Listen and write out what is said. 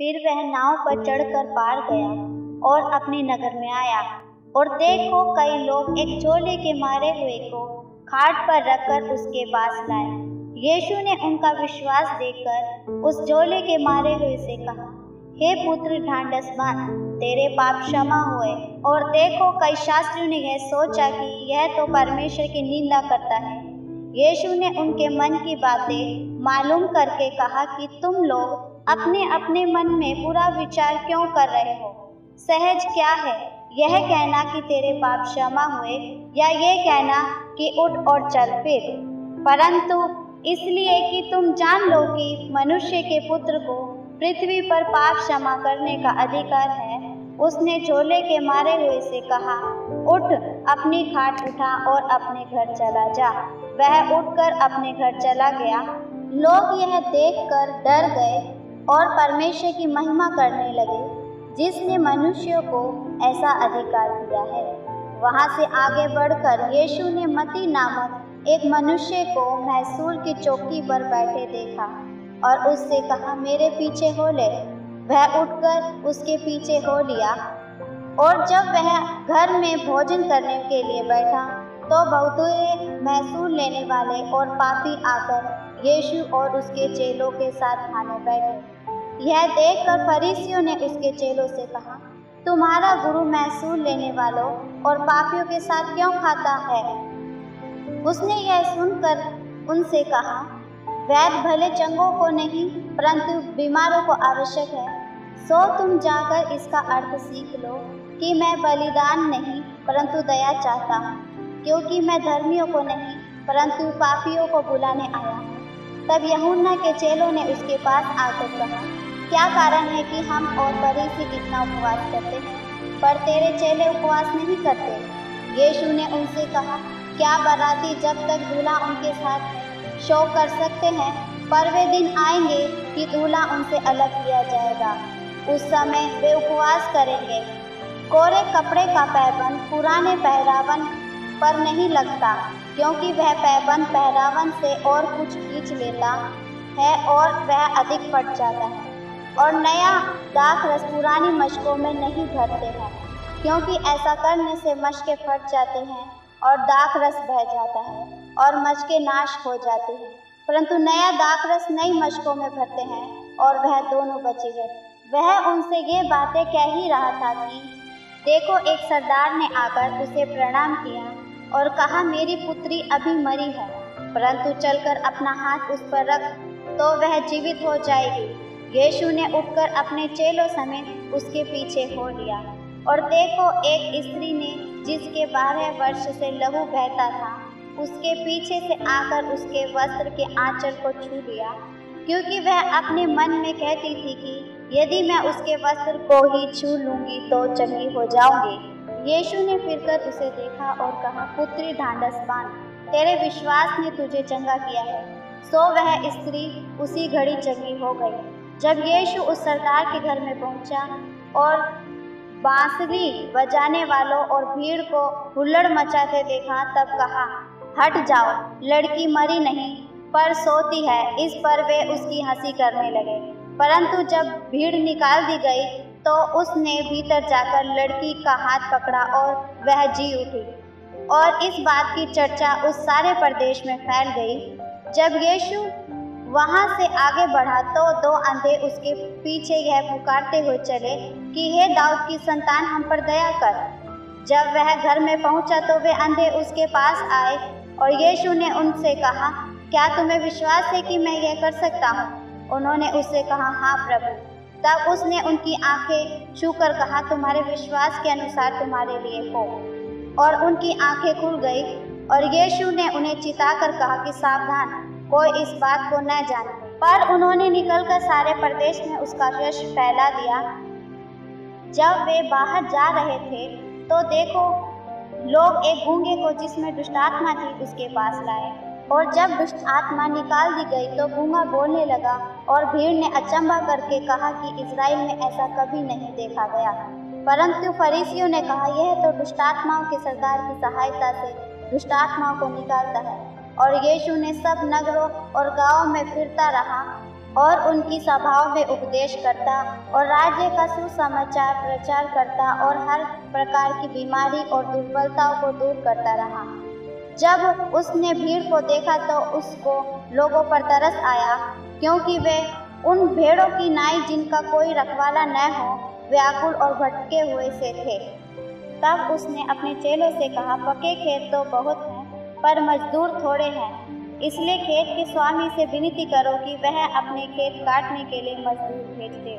फिर वह नाव पर चढ़कर पार गया और अपने नगर में आया। और देखो, कई लोग एक झोले के मारे हुए को खाट पर रखकर उसके पास लाए। यीशु ने उनका विश्वास देखकर उस झोले के मारे हुए से कहा, हे पुत्र ढांडस बाँध तेरे पाप क्षमा हुए। और देखो, कई शास्त्रियों ने यह सोचा कि यह तो परमेश्वर की निंदा करता है। यीशु ने उनके मन की बातें मालूम करके कहा कि तुम लोग अपने अपने मन में बुरा विचार क्यों कर रहे हो? सहज क्या है? यह कहना कि तेरे पाप क्षमा हुए या ये कहना कि उठ और चल फिर। परंतु इसलिए कि तुम जान लो कि मनुष्य के पुत्र को पृथ्वी पर पाप क्षमा करने का अधिकार है, उसने झोले के मारे हुए से कहा, उठ, अपनी खाट उठा और अपने घर चला जा। वह उठकर अपने घर चला गया। लोग यह देखकर डर गए और परमेश्वर की महिमा करने लगे, जिसने मनुष्यों को ऐसा अधिकार दिया है। वहाँ से आगे बढ़कर यीशु ने मती नामक एक मनुष्य को मैसूर की चौकी पर बैठे देखा और उससे कहा, मेरे पीछे हो ले। वह उठकर उसके पीछे हो लिया और जब वह घर में भोजन करने के लिए बैठा तो बहुत मैसूर लेने वाले और पापी आकर यीशु और उसके चेलों के साथ खाने बैठे। यह देखकर फरीसियों ने उसके चेलों से कहा, तुम्हारा गुरु महसूल लेने वालों और पापियों के साथ क्यों खाता है? उसने यह सुनकर उनसे कहा, वैद भले चंगों को नहीं, परंतु बीमारों को आवश्यक है। सो तुम जाकर इसका अर्थ सीख लो कि मैं बलिदान नहीं, परंतु दया चाहता हूँ। क्योंकि मैं धर्मियों को नहीं, परंतु पापियों को बुलाने आया हूँ। तब यहुन्ना के चेलों ने उसके पास आकर कहा क्या कारण है कि हम और बड़े से इतना उपवास करते हैं? पर तेरे चेले उपवास नहीं करते। यीशु ने उनसे कहा, क्या बराती जब तक दूल्हा उनके साथ शो कर सकते हैं, पर वे दिन आएँगे कि दूल्हा उनसे अलग किया जाएगा। उस समय वे उपवास करेंगे। कोरे कपड़े का पैबंद पुराने पहरावन पर नहीं लगता, क्योंकि वह पैबंद पहरावन से और कुछ खींच लेता है और वह अधिक फट जाता है। और नया दाख रस पुरानी मशकों में नहीं भरते हैं, क्योंकि ऐसा करने से मशकें फट जाते हैं और दाख रस बह जाता है और मशकें नाश हो जाती हैं। परंतु नया दाख रस नई मशकों में भरते हैं और वह दोनों बचे है। वह उनसे ये बातें कह ही रहा था कि, देखो, एक सरदार ने आकर उसे प्रणाम किया और कहा, मेरी पुत्री अभी मरी है, परंतु चलकर अपना हाथ उस पर रख तो वह जीवित हो जाएगी। यीशु ने उठकर अपने चेलों समेत उसके पीछे हो लिया। और देखो, एक स्त्री ने जिसके बारह वर्ष से लहू बहता था, उसके पीछे से आकर उसके वस्त्र के आंचल को छू लिया। क्योंकि वह अपने मन में कहती थी कि यदि मैं उसके वस्त्र को ही छू लूँगी तो चंगी हो जाऊँगी। यीशु ने फिरकर उसे देखा और कहा, पुत्री ढांडस बाँध तेरे विश्वास ने तुझे चंगा किया है। सो वह स्त्री उसी घड़ी चंगी हो गई। जब यीशु उस सरदार के घर में पहुँचा और बांसुरी बजाने वालों और भीड़ को हुल्लड़ मचाते देखा, तब कहा, हट जाओ, लड़की मरी नहीं, पर सोती है, इस पर वे उसकी हँसी करने लगे। परंतु जब भीड़ निकाल दी गई तो उसने भीतर जाकर लड़की का हाथ पकड़ा और वह जी उठी। और इस बात की चर्चा उस सारे प्रदेश में फैल गई। जब यीशु वहाँ से आगे बढ़ा तो दो अंधे उसके पीछे यह पुकारते हुए चले कि, हे दाऊद की संतान, हम पर दया कर। जब वह घर में पहुँचा तो वे अंधे उसके पास आए और यीशु ने उनसे कहा, क्या तुम्हें विश्वास है कि मैं यह कर सकता हूँ? उन्होंने उससे कहा हाँ प्रभु। तब उसने उनकी आँखें छूकर कहा, तुम्हारे विश्वास के अनुसार तुम्हारे लिए हो। और उनकी आँखें खुल गई और यीशु ने उन्हें चिताकर कहा कि, सावधान। कोई इस बात को न जाने। पर उन्होंने निकलकर सारे प्रदेश में उसका यश फैला दिया। जब वे बाहर जा रहे थे तो देखो, लोग एक गूँगे को जिसमें दुष्टात्मा थी, उसके पास लाए। और जब दुष्ट आत्मा निकाल दी गई तो गूँगा बोलने लगा और भीड़ ने अचंबा करके कहा कि इसराइल में ऐसा कभी नहीं देखा गया। परंतु फरीसियों ने कहा, यह तो दुष्टात्माओं के सरदार की सहायता से दुष्टात्माओं को निकालता है। और यीशु ने सब नगरों और गाँवों में फिरता रहा और उनकी सभाओं में उपदेश करता और राज्य का सुसमाचार प्रचार करता और हर प्रकार की बीमारी और दुर्बलताओं को दूर करता रहा। जब उसने भीड़ को देखा तो उसको लोगों पर तरस आया, क्योंकि वे उन भेड़ों की नाई जिनका कोई रखवाला न हो, व्याकुल और भटके हुए से थे। तब उसने अपने चेलों से कहा, पके खेत तो बहुत हैं पर मजदूर थोड़े हैं। इसलिए खेत के स्वामी से विनती करो कि वह अपने खेत काटने के लिए मजदूर भेज दे।